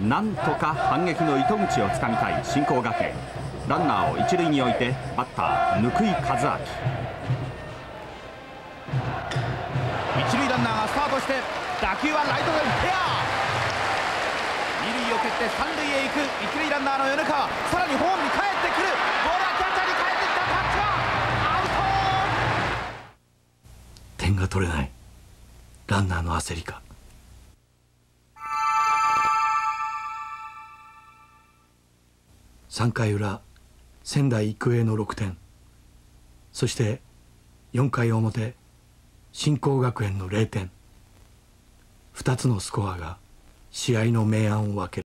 なんとか反撃の糸口をつかみたい新興学園。ランナーを一塁に置いてバッター貫井和明。一塁ランナーがスタートして打球はライト線フェア。二塁を蹴って三塁へ行く。一塁ランナーの米川。さらにホームに帰ってくる。ボールはキャッチャーに帰ってきた。タッチはアウト。点が取れない。ランナーの焦りか3回裏仙台育英の6点。そして4回表新興学園の0点。2つのスコアが試合の明暗を分ける。